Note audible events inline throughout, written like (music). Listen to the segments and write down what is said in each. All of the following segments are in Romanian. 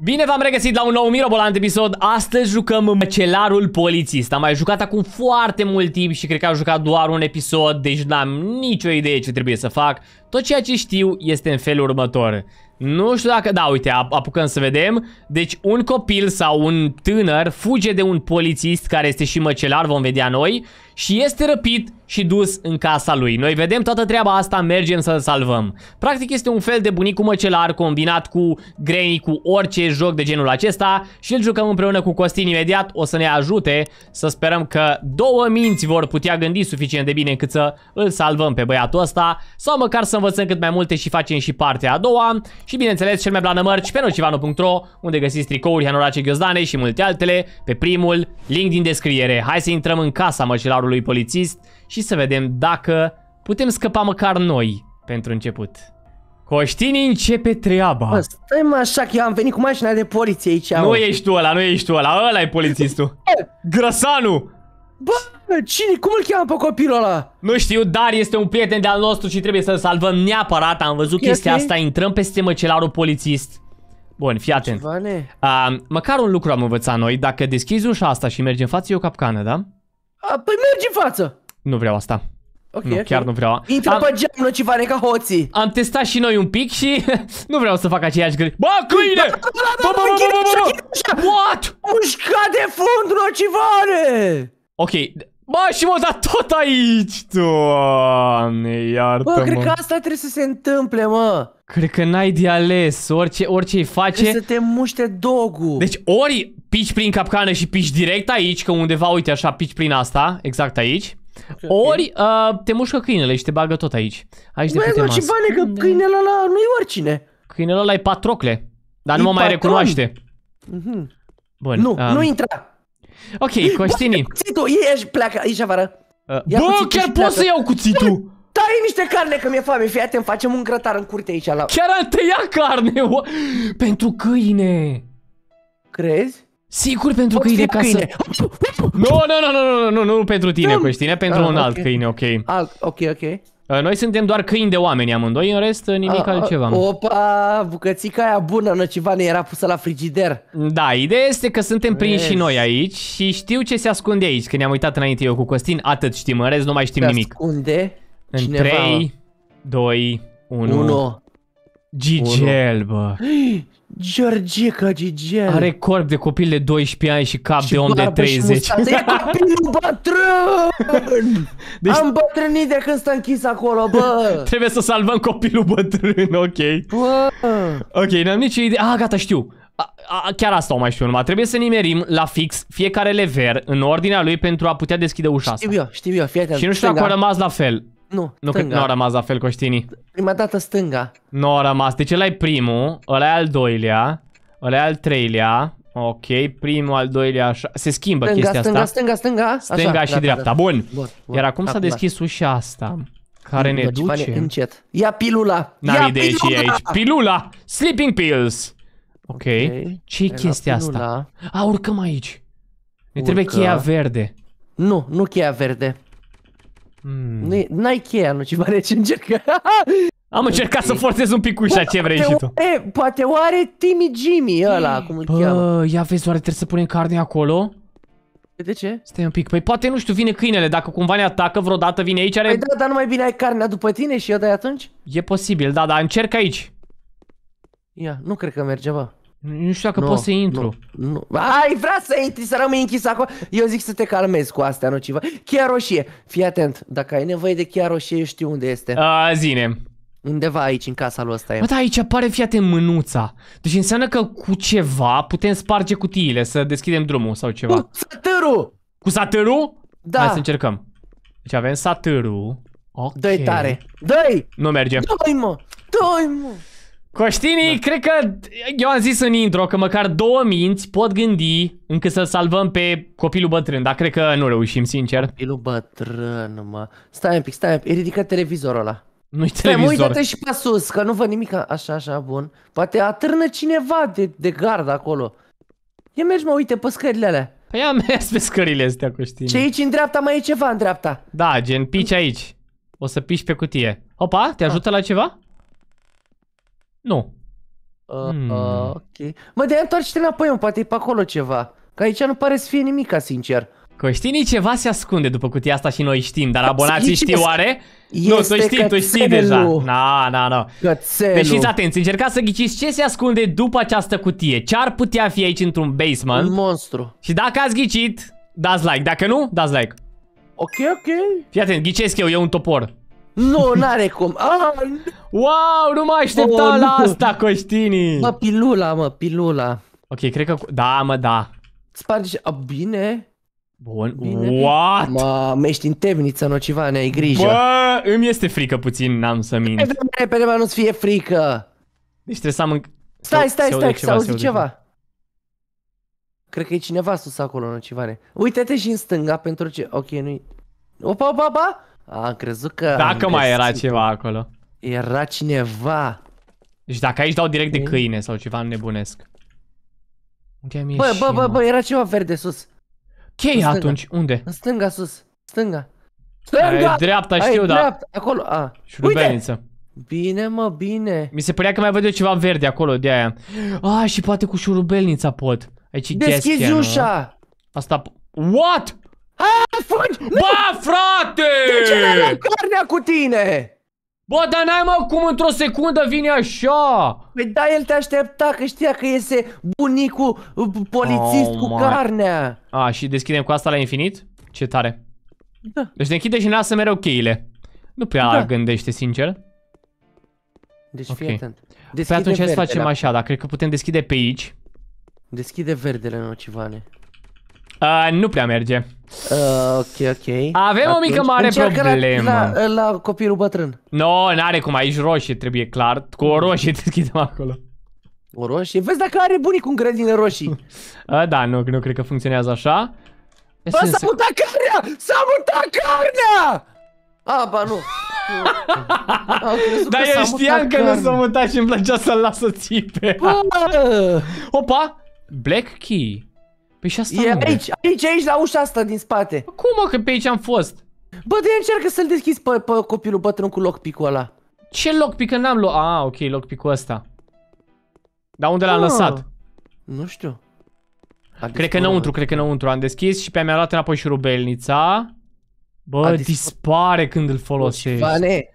Bine v-am regăsit la un nou Mirobolant episod. Astăzi jucăm Măcelarul Polițist. Am mai jucat acum foarte mult timp și cred că am jucat doar un episod, deci n-am nicio idee ce trebuie să fac. Tot ceea ce știu este în felul următor. Nu știu dacă... Da, uite, apucăm să vedem. Deci un copil sau un tânăr fuge de un polițist care este și măcelar, vom vedea noi, și este răpit și dus în casa lui. Noi vedem toată treaba asta, mergem să-l salvăm. Practic este un fel de bunicul măcelar combinat cu Granny, cu orice joc de genul acesta și îl jucăm împreună cu Costin imediat. O să ne ajute să sperăm că două minți vor putea gândi suficient de bine încât să îl salvăm pe băiatul ăsta sau măcar să învățăm cât mai multe și facem și partea a doua. Și bineînțeles cel mai blană mărci pe nocivano.ro unde găsiți tricouri, hanorace ghiozdane și multe altele pe primul link din descriere. Hai să intrăm în casa măcelarului polițist și să vedem dacă putem scăpa măcar noi pentru început. Coștini începe treaba. Bă, stai mă așa că eu am venit cu mașina de poliție aici. Nu ești tu ăla, nu ești tu ăla, ăla e polițistul. (laughs) Grăsanu! Bă, cine, cum îl cheamă pe copilul ăla? Nu știu, dar este un prieten de-al nostru și trebuie să-l salvăm neapărat. Am văzut okay, chestia okay. asta, intrăm peste măcelarul polițist. Bun, fii atent. Uh, măcar un lucru am învățat noi, dacă deschizi ușa asta și mergi în față, e o capcană, da? A, păi mergi în față. Nu vreau asta. Ok, nu, okay. chiar nu vreau. Intră am, pe geam, nocivane ca hoții. Am testat și noi un pic și (laughs) nu vreau să fac aceeași greșeală. Bă, câine! Bă, bă, bă, bă, bă, bă, What? Mușca de fund, nocivane! Ok, Bă, și m-a dat tot aici, doamne, iartă-mă. Bă, cred că asta trebuie să se întâmple, mă. Cred că n-ai de ales, orice, orice îi face. Trebuie să te muște dogul. Deci ori pici prin capcană și pici direct aici, că undeva, uite așa, pici prin asta, exact aici. Okay, ori uh, te mușcă câinele și te bagă tot aici. Aici Bă, de pe ce bane, că câinele ăla nu e oricine. Câinele ăla e patrocle, dar e nu mă mai recunoaște. Mm -hmm. Bun. Nu, um... nu intra. Ok, Costini. Cuțitul, ieși, pleacă, aici afară. Uh, bă, chiar pot să iau cuțitul. Tai niște carne că mi-e foame, fii atent, facem un grătar în curte aici la... Chiar am tăiat carne, pentru câine. Crezi? Sigur pentru câine, ca câine. să... Nu, nu, nu, nu, nu, nu, nu pentru tine, Costine, pentru ah, un alt câine, ok. Alt, ok, ok. Uh, noi suntem doar câini de oameni amândoi, în rest nimic a, altceva. Opa, bucățica aia bună, năcivane, era pusă la frigider. Da, ideea este că suntem prinși și noi aici și știu ce se ascunde aici. Când ne-am uitat înainte eu cu Costin, atât știm, în rest nu mai știm se nimic. ascunde În Cineva. 3, 2, 1... 1. Gigel, bă. Georgica Gigel. Are corp de copil de 12 ani și cap și de om de 30. Și e copilul (laughs) bătrân! (laughs) Deci... Am bătrânit de când stă închis acolo, bă! (laughs) Trebuie să salvăm copilul bătrân, ok. Bă! Ok, n-am nicio idee. Ah, gata, știu. A, a, chiar asta o mai știu numai. Trebuie să nimerim la fix fiecare lever în ordinea lui pentru a putea deschide ușa asta. Știu eu, știu eu, fii Și nu știu dacă a rămas la fel. Nu, Nu, că nu a rămas la fel, Coștini. Prima dată stânga. Nu a rămas. Deci ăla e primul, ăla e al doilea, ăla e al treilea. Ok, primul, al doilea, așa. Se schimbă stânga, chestia stânga, asta. Stânga, stânga, stânga. Stânga și dreapta. Bun. bun, bun. Iar acum s-a deschis ușa asta. Care ne duce... Încet. Ia pilula. N-am idee ce e aici. Pilula. Sleeping pills. Ok. okay. ce e chestia asta? A, urcăm aici. Ne trebuie cheia verde. Nu, nu cheia verde. Hmm. N-ai cheia, nu ceva (laughs) ce încercă. Am încercat să forțez un pic ușa, ce vrei și tu. E, poate oare Timmy Jimmy ăla, cum îl Bă, cheamă. ia vezi, oare trebuie să punem carne acolo? De ce? Stai un pic, păi poate, nu știu, vine câinele, dacă cumva ne atacă vreodată, vine aici, are... Păi da, dar nu mai bine ai carnea după tine și eu dai atunci? E posibil, da, dar încerc aici. Ia, nu cred că merge, bă. Nu știu dacă no, pot să intru. Nu, nu. Ai, vrea să intri, să rămâi închis acolo? Eu zic să te calmezi cu astea nocivă. Cheia roșie. Fii atent, dacă ai nevoie de cheia roșie, eu știu unde este. A, zine. Undeva aici, în casa lui ăsta e. Bă, da, aici apare, fii atent, mânuța. Deci înseamnă că cu ceva putem sparge cutiile, să deschidem drumul sau ceva. Cu satărul! Cu satărul? Da. Hai să încercăm. Deci avem satărul. Ok. Dă-i tare. Dă-i! Nu merge. Dă-i, mă! Dă-i, mă! Coștinii, da. cred că eu am zis în intro că măcar două minți pot gândi încât să salvăm pe copilul bătrân, dar cred că nu reușim, sincer. Copilul bătrân, mă. Stai un pic, stai un pic, ridică televizorul ăla. Nu-i televizor. Stai, uite-te și pe sus, că nu văd nimic așa, așa, bun. Poate atârnă cineva de, de gard acolo. Ia mergi, mă, uite, pe scările alea. Păi am mers pe scările astea, Coștini. Și aici în dreapta mai e ceva în dreapta. Da, gen pici aici. O să piși pe cutie. Opa, te ajută ah. la ceva? Nu. Uh, Hmm. uh, ok. Mă, de întoarce-te înapoi, mă, poate e pe acolo ceva. Că aici nu pare să fie nimica, sincer. Coștinii ceva se ascunde după cutia asta și noi știm, dar abonații Este- știu oare? Nu, tu este știi, tu știi deja. cățelul. Na, na, na. Cățelul. Deci fiți atenți, încercați să ghiciți ce se ascunde după această cutie. Ce ar putea fi aici într-un Un basement? monstru. Și dacă ați ghicit, dați like. Dacă nu, dați like. Ok, ok. Fii atent, ghicesc eu, e un topor. Nu, n-are cum. Ah, Wow, nu mă așteptam Oh, la nu. asta, Coștinii. mă, pilula, mă, pilula. Ok, cred că... Da, mă, da. Sparge și... A, bine. Bun. Bine. What? Mă, ești în temniță, nocivane, ai grijă. Bă, îmi este frică puțin, n-am să mint. Repede, repede, mă, nu-ți fie frică. Deci trebuie să am... în- Stai, Se- stai, se aude stai, că ceva, s-a se auzit aude ceva. Cred că e cineva sus acolo, nocivane. Uite-te și în stânga pentru ce... Ok, nu-i... Opa, opa, opa! A, am crezut că... Dacă am mai era găsit. ceva acolo. Era cineva. Deci dacă aici dau direct de Ok. câine sau ceva nebunesc. Unde am Bă, ieșit, bă, bă, mă? bă, era ceva verde sus. Ok, stânga. atunci, unde? În stânga sus. Stânga. Aia Stânga! e dreapta, Aia știu, e da. dreapta, acolo, a. Uite! Șurubelniță. Bine, mă, bine. Mi se părea că mai văd eu ceva verde acolo, de aia. Ah, și poate cu șurubelnița pot. Aici e Deschizi gas can, nu? ușa! Asta... What? Hai, fugi! Bă, frate! Ce n-ai luat carnea cu tine? Bă, dar n-ai mă cum într-o secundă vine așa! Păi da, el te aștepta, că știa că iese bunicul uh, polițist Oh cu my. carnea. A, și deschidem cu asta la infinit? Ce tare. Da. Deci ne închide și ne lasă mereu cheile. Nu prea Da. gândește, sincer. Deci Ok. fii atent. Păi Deschide atunci hai să verdele facem așa, dar cred că putem deschide pe aici. Deschide verdele, nocivane. Uh, nu prea merge. Uh, ok, ok. Avem o mică mare încearcă problemă. La, la, la copilul bătrân. No, n-are cum, aici roșie trebuie clar. Cu o roșie (laughs) deschidem acolo. O roșie. Vezi dacă are bunicul în grădină roșii. (laughs) Uh, da, nu, nu cred că funcționează așa. Bă, s-a mutat carnea! S-a mutat carnea! A, ba nu. Am crezut Dar că s-a eu știam mutat că nu carnea. s-a mutat și îmi plăcea să-l las să țipe. Bă, Opa! Black key. Păi și asta e unde? aici, aici, aici, la ușa asta din spate. Cum mă, că pe aici am fost? Bă, de încearcă să-l deschizi pe, pe copilul bătrân cu lockpick-ul ăla. Ce lockpick? Că n-am luat. Ah, ok, lockpick-ul ăsta. Dar unde l-am Ah. lăsat? Nu știu. A Cred că dispărut. înăuntru, cred că înăuntru. Am deschis și pe-a mi-a luat înapoi șurubelnița. Bă, A dispărut. dispare când îl folosești. Nocivane,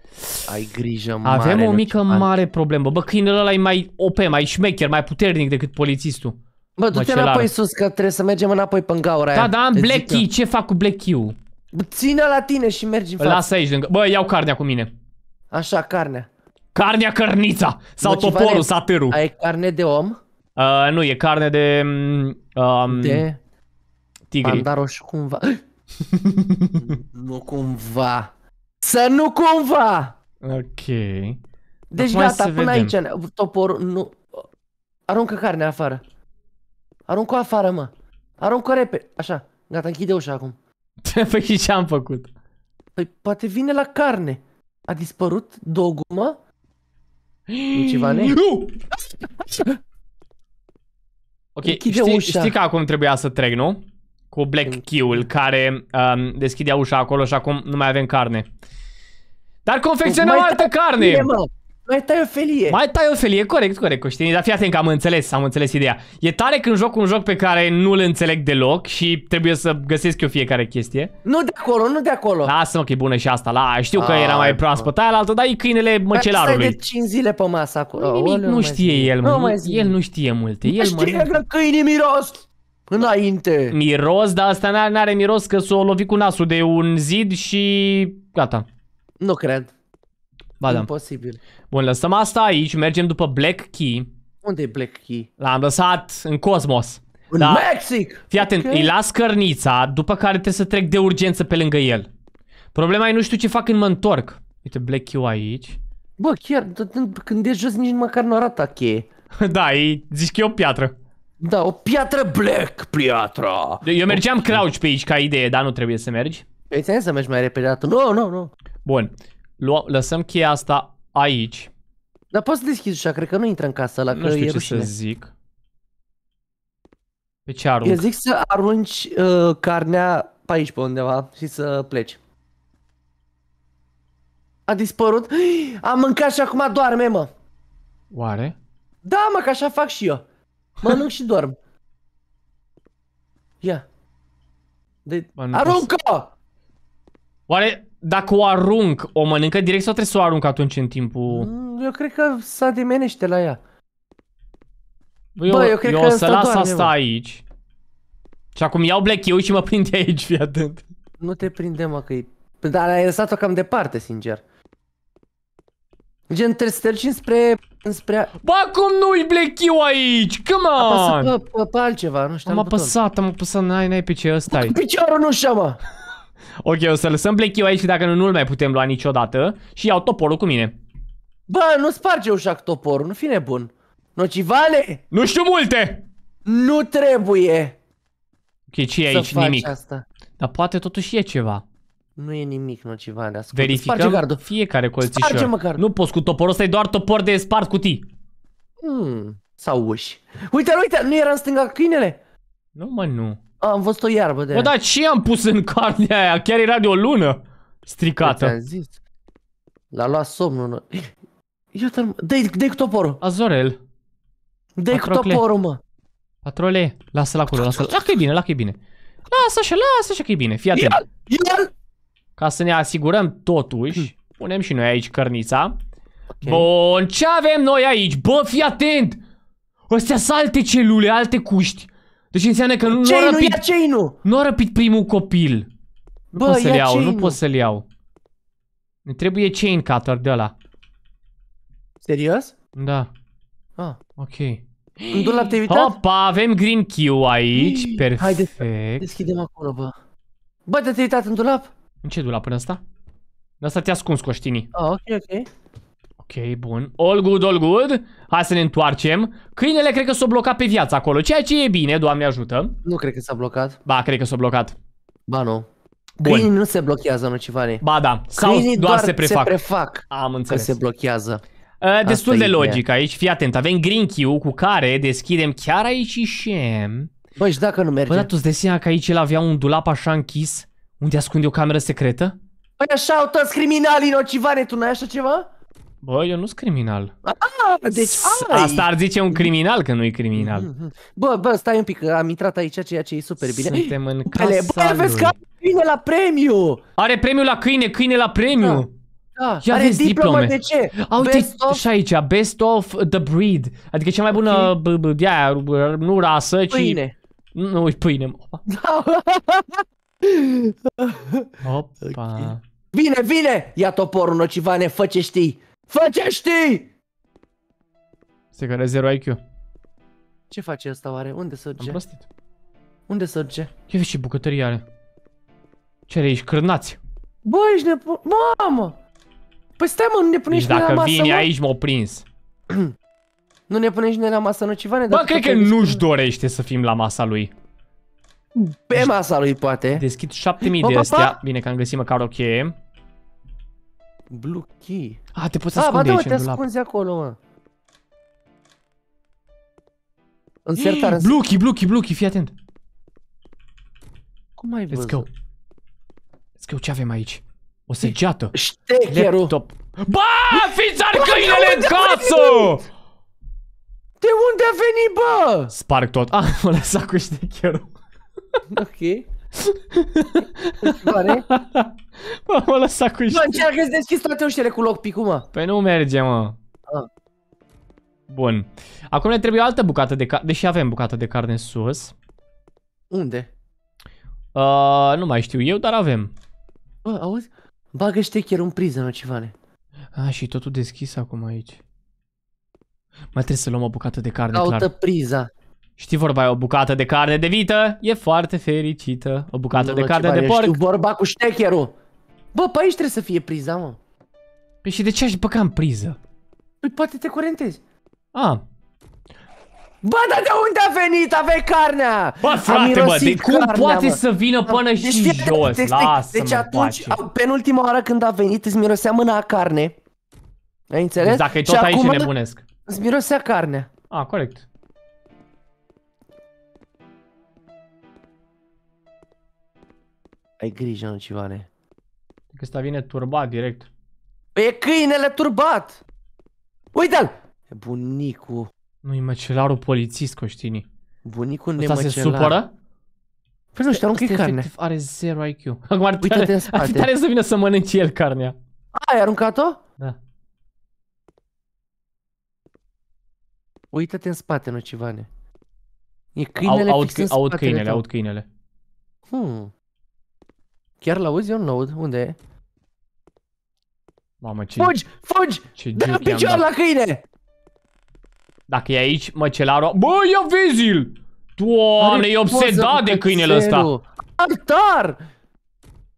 ai grijă mare. Avem o mică nocivane. mare problemă. Bă, câinele ăla e mai OP, mai șmecher, mai puternic decât polițistul. Bă, du-te măcelar. înapoi sus, că trebuie să mergem înapoi pe gaura aia. Da, da, am Îți Black zic eu. Key. Ce fac cu Black Key-ul? Bă, Ține la tine și mergi în Îl față. las aici lângă. Bă, iau carnea cu mine. Așa, carnea. Carnea cărnița. Sau Nocivane, toporul, satârul. Ai carne de om? Uh, nu, e carne de... mm, Um, De tigri. panda roșu cumva. (gasps) nu cumva. Să nu cumva! Ok. Deci Acum hai gata, să până vedem. aici, toporul, nu... Aruncă carnea afară. Aruncă afară, mă. Aruncă repede. Așa, gata, închide ușa acum. (laughs) păi și ce am făcut? Păi poate vine la carne. A dispărut dogul, Lucivane? (gasps) Nu! (laughs) Ok, Închide știi, ușa. știi că acum trebuia să trec, nu? Cu Black Key-ul care um, deschidea ușa acolo și acum nu mai avem carne. Dar confecționăm Mai altă tai carne! felie, mă. Mai tai o felie. Mai tai o felie, corect, corect, Coștini, dar fii atent că am înțeles, am înțeles ideea. E tare când joc un joc pe care nu-l înțeleg deloc și trebuie să găsesc eu fiecare chestie. Nu de acolo, nu de acolo. Lasă-mă că e bună și asta, la, știu că Ai, era mai bă. proaspăt aia la altă, dar e câinele Stai de măcelarului. 5 zile pe masă acolo. Nimic Aoleu, nu mai știe zi. el, Nu mă, mai zi. el nu știe multe, Nu el știe mănâncă. că câinii miros înainte. Miros, dar asta n-are, n-are miros că s-o lovi cu nasul de un zid și gata. Nu cred. Ba da. Imposibil. Bun, lăsăm asta aici, mergem după Black Key. Unde e Black Key? L-am lăsat în cosmos. În Da. Mexic! Fii atent, Ok. îi las cărnița, după care trebuie să trec de urgență pe lângă el. Problema e nu știu ce fac când mă întorc. Uite, Black Key aici. Bă, chiar, d- d- când e jos nici măcar nu arată cheie. (laughs) da, e, zici că e o piatră. Da, o piatră black, piatra. Eu mergeam crouch pe aici ca idee, dar nu trebuie să mergi. Păi ți să mergi mai repede dată. Nu, nu, nu. Bun, Lua, lăsăm cheia asta aici. Dar poți să deschizi ușa, cred că nu intră în casă ăla, Nu că știu e ce rușine. să zic. Pe ce Eu arunc? zic să arunci uh, carnea pe aici pe undeva și să pleci. A dispărut? (gasps) Am mâncat și acum doarme, mă. Oare? Da, mă, că așa fac și eu. Mănânc și dorm. Ia. De... Bă, nu Aruncă! Oare dacă o arunc, o mănâncă direct sau trebuie să o arunc atunci în timpul... Mm, Eu cred că s-a demenește la ea. Bă, eu, Bă, eu cred eu că o să ăsta las doarme, asta mă. aici. Și acum iau Black eu și mă prind de aici, fii atent. Nu te prinde, mă, că e... Dar ai lăsat-o cam departe, sincer. Gen, trebuie să te duci înspre... înspre... Bă, cum nu-i Black eu aici? Come Apasă on! pe, pe, pe altceva, nu știu, Am am buton. apăsat, am apăsat, n-ai, n-ai pe ce ăsta e. Piciorul nu știu, mă! Ok, o să lăsăm Black eu aici și dacă nu, nu-l mai putem lua niciodată. Și iau toporul cu mine. Bă, nu sparge ușa cu toporul, nu fi nebun. Nocivale, Nu știu multe! nu trebuie Ok, ce e să aici? faci Nimic. asta. Dar poate totuși e ceva. Nu e nimic, nocivale, ascultă. Sparge Verificăm gardul. fiecare colțișor. Sparge măcar. Nu poți cu toporul ăsta, e doar topor de spart cutii. Hmm, sau uși. Uite, uite, nu era în stânga câinele? Nu, mă, nu. A, am văzut o iarbă de Bă, dar ce am pus în carnea aia? Chiar era de o lună stricată. Ți-am zis. L-a luat somnul. Nu. (clears throat) Iată-l, dă-i, dă cu toporul. Azorel, Dă-i cu Patrocle. toporul, mă. patrole, lasă-l acolo, lasă-l. La că e bine, la că e bine. Lasă așa, lasă așa că e bine, fii atent. Ia-l, ia-l. Ca să ne asigurăm totuși, punem și noi aici cărnița. Ok. Bun, ce avem noi aici? Bă, fii atent! Astea sunt alte celule, alte cuști. Deci înseamnă că nu, nu, a Ce-i nu, răpit, ia ce-i nu? nu a răpit primul copil. Nu Bă, pot să-l ia iau, ce-i nu nu? pot să-l iau. Ne trebuie chain cutter de ăla. Serios? Da, Ah. ok. În dulap te-ai uitat? Hopa, avem green Q aici, Haide. perfect. Deschidem acolo, bă. Bă, te-ai uitat în dulap? În ce dulap până asta? De asta te-a ascuns coștinii. Ah, ok, ok. Ok, bun. All good, all good. Hai să ne întoarcem. Câinele cred că s-a blocat pe viață acolo, ceea ce e bine, Doamne ajută. Nu cred că s-a blocat. Ba, cred că s-a blocat. Ba, nu. Bun. Câinii nu se blochează, nocivane. Ba da, sau Câinii doar, se prefac. se prefac Am că înțeles. se blochează. Uh, destul Asta de e logic aici, fii atent. Avem green key cu care deschidem chiar aici și... Bă, și dacă nu merge? Bă, dar tu îți dai seama că aici el avea un dulap așa închis unde ascunde o cameră secretă? Păi așa au toți criminalii, nocivane, tu n-ai așa ceva? Bă, eu nu sunt criminal. Ah, deci ai! Asta ar zice un criminal că nu e criminal. Mhm. Bă, bă, stai un pic, că am intrat aici, ceea ce e super bine. Suntem în Bele, casa bă, vezi lui. că am bine la premiu! Are premiu la câine, câine la premiu. Da, Ia are vezi diplomă diplome. de ce? A, uite, Best of și aici, best of the breed. Adică cea mai bună, b- b- de aia, b- nu rasă, ci... pâine. Nu, pâine. (laughs) Opa. Da. Opa. Vine, vine! Ia toporul, nocivane, fă ce știi! Fă ce știi! Se care zero IQ. Ce face ăsta oare? Unde se Am duce? prostit. Unde se duce? Ia vezi ce bucătărie are. Ce are aici? Cârnați. Bă, ești nebun... Mamă! Păi stai mă, nu ne punem Deci și noi la dacă masă, vine mă? aici, m-au prins. (clears throat) Nu ne punem și noi la masă, nocivane? Bă, Dacă cred tot că ai nu-și deschis- dorește să fim la masa lui. Pe masa lui, poate. Deschid 7000 Pa, de pa, astea. pa. Bine că am găsit măcar o cheie. Blue key. A, te poți A, ba ascunde da, mă, aici te în dulap. ascunzi acolo, mă. În sertar, în Bluchi, Bluchi, Bluchi, fii atent. Cum ai Let's văzut? go. Let's go, ce avem aici? O săgeată. Ștecherul! Laptop. Ba, fiți câinele în casă! De unde a venit, bă? Sparg tot. Ah, (laughs) mă lăsa cu ștecherul. Ok. Oare? (laughs) Bă, mă lăsa cu Bă, ștecherul. încearcă să deschizi toate ușile cu lockpick mă. Păi nu merge, mă. Ah. Bun. Acum ne trebuie o altă bucată de carne, deși avem bucată de carne sus. Unde? Uh, nu mai știu eu, dar avem. Bă, auzi? Bagă ștecherul în priză, nocivane. Ah, și totul deschis acum aici. Mai trebuie să luăm o bucată de carne, Caută clar. priza. Știi vorba aia, o bucată de carne de vită e foarte fericită. O bucată Nu, de carne nocivane, de porc. Știu vorba cu ștecherul. Bă, pe aici trebuie să fie priza, mă. Păi și de ce aș băga în priză? Păi poate te curentezi. Ah, Bă, dar de unde a venit? Aveai carnea! Bă, A frate, bă, mirosit de cum carnea, poate mă. să vină până Deci, și fii atent, jos? deci, Lasă-mă Deci în atunci, pace. a- penultima oară când a venit, îți mirosea mâna a carne. Ai înțeles? Deci dacă e tot Și aici acum nebunesc. Îți mirosea carnea. Ah, corect. Ai grijă, nocivane. Că ăsta vine turbat direct. Păi e câinele turbat! Uite-l! E Bunicu. Nu-i măcelarul polițist, Coștini. Bunicul Ăsta se nemăcelar. supără? Păi nu știu, aruncă Ăsta carne. efectiv are 0 IQ. (laughs) Acum ar, Uită-te tare, în ar fi spate. tare să vină să mănânce el carnea. Ai aruncat-o? Da. Uită-te în spate, nocivane. E Au, câinele aud, fix în aud spatele câinele, tău. aud câinele. Hmm. Chiar l-auzi? Eu nu aud. Unde e? Mamă, ce, Fugi! Fugi! ce Dă juc i-am picior dat. la câine! Dacă e aici, măcelarul... Bă, ia vezi-l! Doamne, Are e poză obsedat cu de câinele ăsta. cățelul. Altar!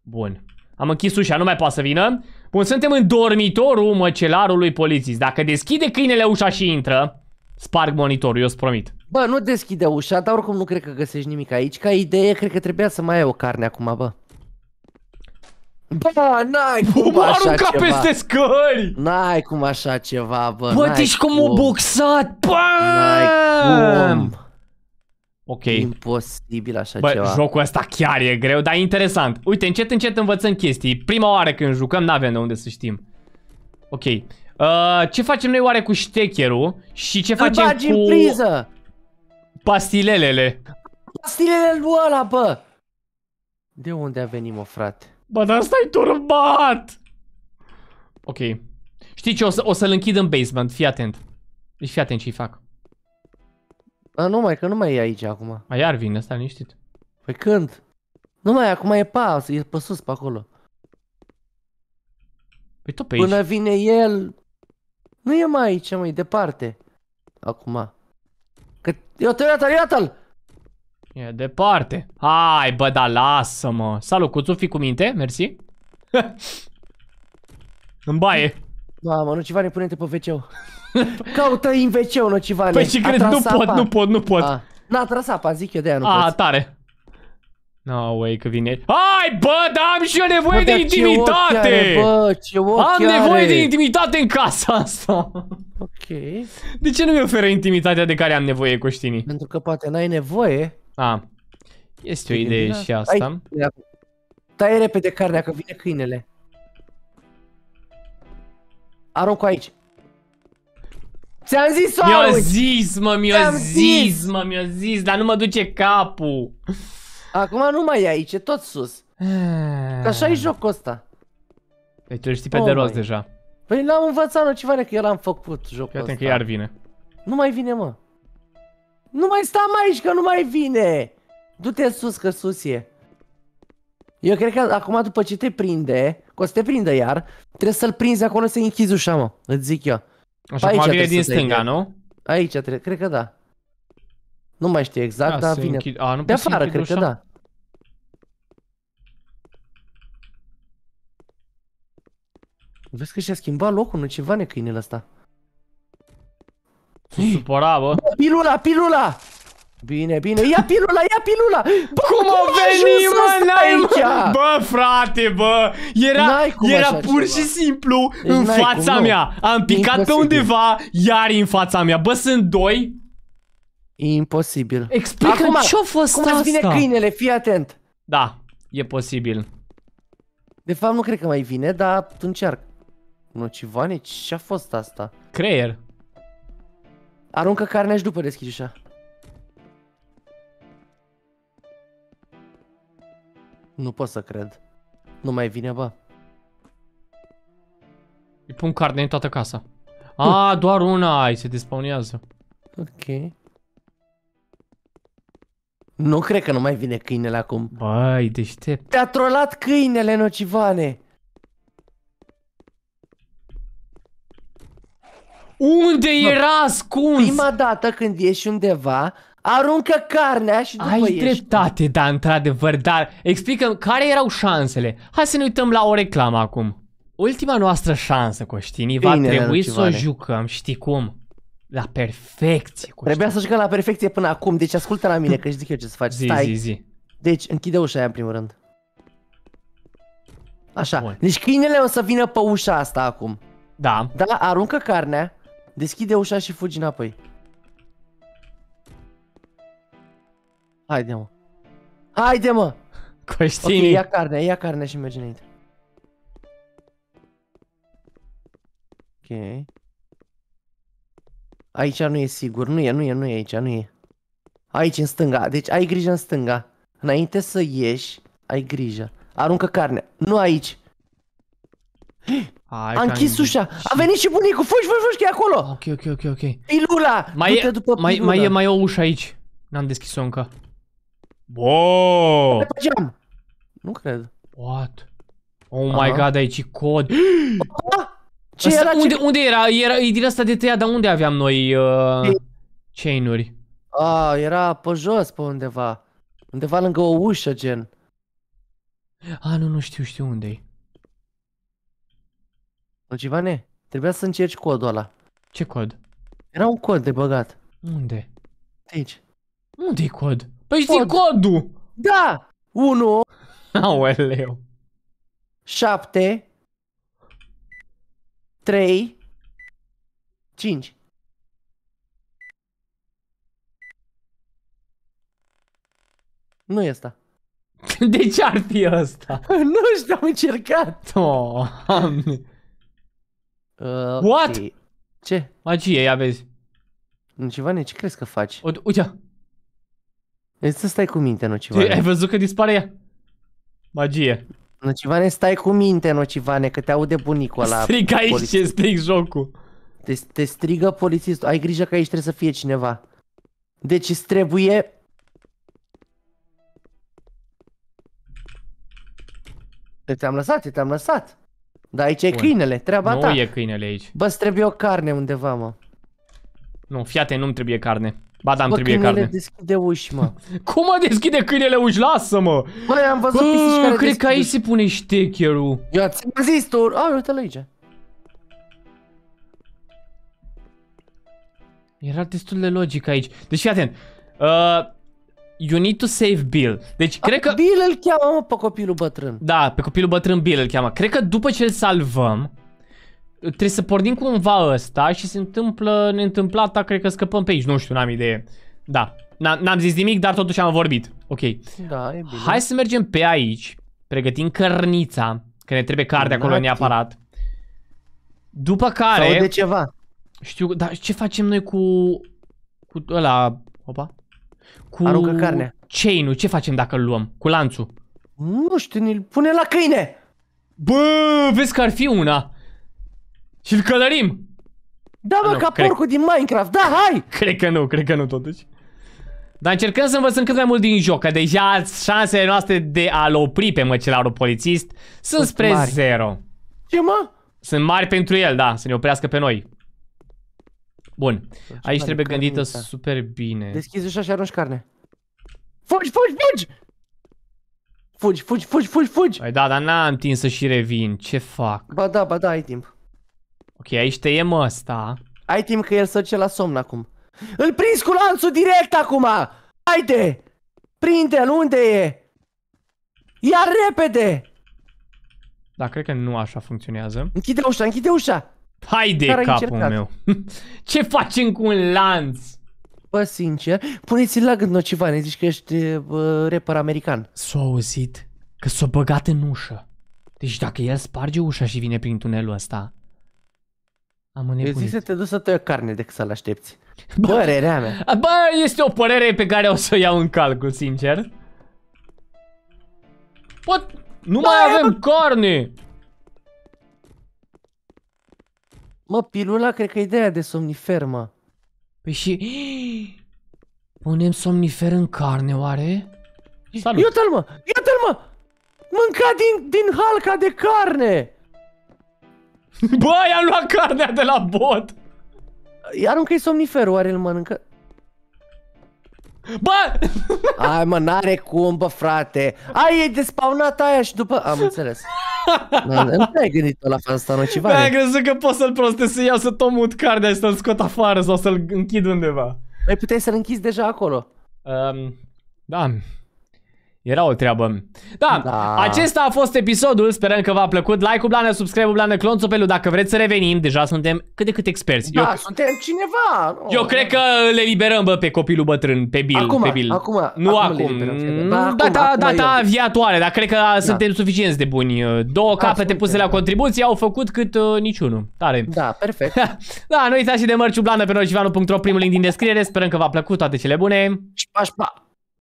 Bun. Am închis ușa, nu mai poate să vină. Bun, suntem în dormitorul măcelarului polițist. Dacă deschide câinele ușa și intră, sparg monitorul, eu îți promit. Bă, nu deschide ușa, dar oricum nu cred că găsești nimic aici. Ca idee, cred că trebuia să mai ai o carne acum, bă. Bă, n-ai cum Mă așa arunca ceva. peste scări! N-ai cum așa ceva, bă. Bă, n-ai deci cum o boxat! N-ai Bam! cum. Ok. Imposibil așa Bă, ceva. jocul ăsta chiar e greu, dar e interesant. Uite, încet, încet învățăm chestii. Prima oară când jucăm, n-avem de unde să știm. Ok. Uh, ce facem noi oare cu ștecherul și ce Îl facem bagi cu în priză! pastilelele? Pastilele lui ăla, bă! De unde a venit, mă, frate? Bă, dar stai turbat! Ok. Știi ce? O, să, o să-l închid în basement, fii atent. Deci fii atent ce-i fac. A, nu mai, că nu mai e aici acum. Mai iar vine, stai liniștit. Păi când? Nu mai, acum e pa, e pe sus, pe acolo. Păi tot pe aici. Până vine el... Nu e mai aici, mai departe. Acum. Că... Iată, iată, iată-l! E departe. Hai, bă, da, lasă-mă. Salut, Cuțu, fii cu minte, mersi. (laughs) în baie. Mamă, Nocivane, pune-te pe wc (laughs) Caută în wc Nocivane. Păi ce A crezi? Nu tras pot, apa. nu pot, nu pot. A, N-a tras apa, zic eu de aia nu A, poți. tare. No way că vine. Hai, bă, dar am și eu nevoie Bă, de dar ce ochi intimitate. Are, bă, ce ochi am are. nevoie de intimitate în casa asta. Ok. De ce nu mi oferă intimitatea de care am nevoie, Coștinii? Pentru că poate n-ai nevoie. A, este o Te idee gândi și la- asta. Ai, tai repede carnea că vine câinele. Arunc aici. Ți-am zis să o Mi-a arunci! zis, mă, mi-a Ți-am zis, zis. mă, mi-a zis, dar nu mă duce capul. Acum nu mai e aici, e tot sus. Că așa e jocul ăsta. Deci tu îl știi pe Oh de rost my. deja. Păi l-am învățat Nocivane că eu l-am făcut jocul Fii ăsta. atent că iar vine. Nu mai vine, mă. Nu mai stam aici, că nu mai vine. Du-te sus, că sus e. Eu cred că acum după ce te prinde, că o să te prindă iar, trebuie să-l prinzi acolo să-i închizi ușa, mă. Îți zic eu. Așa Aici cum vine trebuie din să dai stânga, de- nu? Aici trebuie, cred că da. Nu mai știu exact, Da, dar se vine. închid- A, nu De poți să afară, închid cred că ușa? da. Vezi că și-a schimbat locul, nu ceva câinele ăsta. S-a supărat, bă. Bă, pilula, pilula! Bine, bine, ia pilula, ia pilula! Bă, Cum a venit, ajuns mă, ăsta n-ai, aici? mă? Bă, frate, bă, era, N-ai cum era așa pur ceva. și simplu Deci în n-ai fața cum, nu. mea. Am picat pe Imposibil. undeva, iar e în fața mea. Bă, sunt doi. E imposibil. Explică Acum, ce-a fost Cum asta. îți vine câinele, fii atent. Da, e posibil. De fapt nu cred că mai vine, dar încerc. Nocivane, ce-a fost asta? Creier. Aruncă carnea și după deschizi ușa. Nu pot să cred. Nu mai vine, bă. Îi pun carne în toată casa. A, doar una ai, se despawnează. Ok. Nu cred că nu mai vine câinele acum. Băi, deștept. Te-a trolat câinele, nocivane! Unde era ascuns? Prima dată când ieși undeva, aruncă carnea și după Ai ieși. dreptate, da, într-adevăr, dar explică care erau șansele. Hai să ne uităm la o reclamă acum. Ultima noastră șansă, Coștini, va Câinele trebui să o nocivane. jucăm, știi cum? La perfecție, Coștini. Trebuia să jucăm la perfecție până acum, deci ascultă la mine că își zic eu ce să faci. Zi, Stai. zi, zi. Deci, închide ușa aia în primul rând. Așa. Bun. Deci câinele o să vină pe ușa asta acum. Da, Da, aruncă carnea, deschide ușa și fugi înapoi. Haide, mă. Haide, mă! Ok, Coștini. ia carnea, ia carnea și merge înainte. Ok. Aici nu e sigur, nu e, nu e, nu e aici, nu e. Aici în stânga, deci ai grijă în stânga. Înainte să ieși, ai grijă. Aruncă carne, nu aici. Hai, A că închis am- ușa, a venit și bunicul, fugi, fugi, fugi, că e acolo. Ok, ok, ok, ok. Pilula, Mai du-te e, după mai, pilula. mai e, mai e o ușă aici. N-am deschis-o încă. Wow! Pe geam. Nu cred. What? Oh my Aha. god, aici e cod. (gasps) Ah, ce Asta- era? unde, Ce... unde era? Era e din asta de tăiat, dar unde aveam noi uh, chain-uri? A, era pe jos, pe undeva. Undeva lângă o ușă, gen. Ah, nu, nu știu, știu unde e. Lucivane, trebuia să încerci codul ăla. Ce cod? Era un cod de băgat. Unde? Aici. Unde e cod? Păi știi Cod. codul! Da! 1, Aoleu. 7, 3, 5. Nu e asta. De ce ar fi ăsta? (laughs) nu știu, am încercat. Doamne. Uh, What? ok. Ce? Magie, ia vezi. Nucivane, ce crezi că faci? O, uite, Deci să stai cu minte, ai Nucivane. văzut că dispare ea? Magie. Nucivane, stai cu minte, Nucivane, că te aude bunicul ăla. Strig aici polițist. ce strig jocul. Te, te strigă polițistul. Ai grijă că aici trebuie să fie cineva. Deci îți trebuie... Eu Te-am lăsat, eu te-am lăsat. Dar aici e Bun. câinele, treaba Nu ta. e câinele aici. Bă, îți trebuie o carne undeva, mă. Nu, fiate, nu-mi trebuie carne. Ba da, îmi Bă, trebuie câinele carne. deschide uși, mă. (laughs) Cum mă deschide câinele uși? Lasă-mă! Băi, am văzut pisici Bă, care cred deschid că aici uși. se pune ștecherul. Eu ți-am zis tu. A, uite-l aici. Era destul de logic aici. Deci fii atent. Uh, you need to save Bill. Deci cred că... Bill îl cheamă, mă, pe copilul bătrân. Da, pe copilul bătrân Bill îl cheamă. Cred că după ce îl salvăm, trebuie să pornim cumva ăsta și se întâmplă neîntâmplata, cred că scăpăm pe aici. Nu știu, n-am idee. Da, N- n-am zis nimic, dar totuși am vorbit. Ok. Da, e bine. Hai să mergem pe aici, pregătim cărnița, că ne trebuie carne acolo Nati. neapărat. După Sau care, de ceva. știu, dar ce facem noi cu, cu ăla, opa? Cu Aruncă carnea. chain-ul, ce facem dacă îl luăm? Cu lanțul? Nu știu, ne-l pune la câine. Bă, vezi că ar fi una. Și îl călărim. Da, mă, Nu, ca cred- porcul din Minecraft. Da, hai! Cred că nu, cred că nu totuși. Dar încercăm să învățăm cât mai mult din joc, că deja șansele noastre de a-l opri pe măcelarul polițist sunt Sunt spre mari. zero. Ce, mă? Sunt mari pentru el, da, să ne oprească pe noi. Bun, aici mare trebuie gândită cărnița. super bine. Deschizi ușa și arunci carne. Fugi, fugi, fugi! Fugi, fugi, fugi, fugi, fugi! Păi da, dar n-am timp să și revin, ce fac? Ba da, ba da, ai timp. Ok, aici tăiem ăsta. Ai timp că el se duce la somn acum. Îl prins cu lanțul direct acum! Haide! Prinde-l, unde e? Ia repede! Da, cred că nu așa funcționează. Închide ușa, închide ușa! Haide Care ai capul încercat? meu. (laughs) ce facem cu un lanț? Bă, sincer, puneți-l la gând nocivane, zici că ești uh, rapper american. S-a auzit că s-a băgat în ușă. Deci dacă el sparge ușa și vine prin tunelul ăsta, am Eu zic înnebunit. să te duci să tăi o carne decât să-l aștepți. Bă, rerea mea. A, Bă, este o părere pe care o să o iau în calcul, sincer. Pot, nu mai avem carne! Mă, pilula cred că e ideea de somnifer, mă. Păi și... (gasps) Punem somnifer în carne, oare? Salut! Iată-l, mă! Iată-l, mă! Mânca din, din halca de carne! (laughs) Bă, i-am luat carnea de la bot! Aruncă-i somniferul, oare îl mănâncă? Bă! Ai, mă, n-are cum, bă, frate. Ai, e despawnat aia și după... Am înțeles. (laughs) Nu nu ai gândit la asta Mi-am nocivare. crezut că pot să-l prostesc să iau să tomut carnea și să-l scot afară sau să-l închid undeva. Păi puteai să-l închizi deja acolo. Um, da. Era o treabă. Da, Da. acesta a fost episodul, sperăm că v-a plăcut. Like-ul, blană, subscribe-ul, blană, clonțopelu, dacă vreți să revenim, deja suntem cât de cât experți. Da, Eu, suntem cineva. eu cred că le liberăm, bă, pe copilul bătrân, pe Bill. Acum, pe Bill. acum, Nu acum le acum, liberăm, fie Mm, Da, acum, data, acum data eu. viitoare, dar cred că suntem suficienți de buni. Două capete suntem, puse la da. contribuție au făcut cât uh, niciunul. Tare. Da, perfect. (laughs) Da, nu uitați și de mărciul blană pe nojivanu.ro, primul link din descriere. Sperăm că v-a plăcut toate cele bune. Și pași, pa.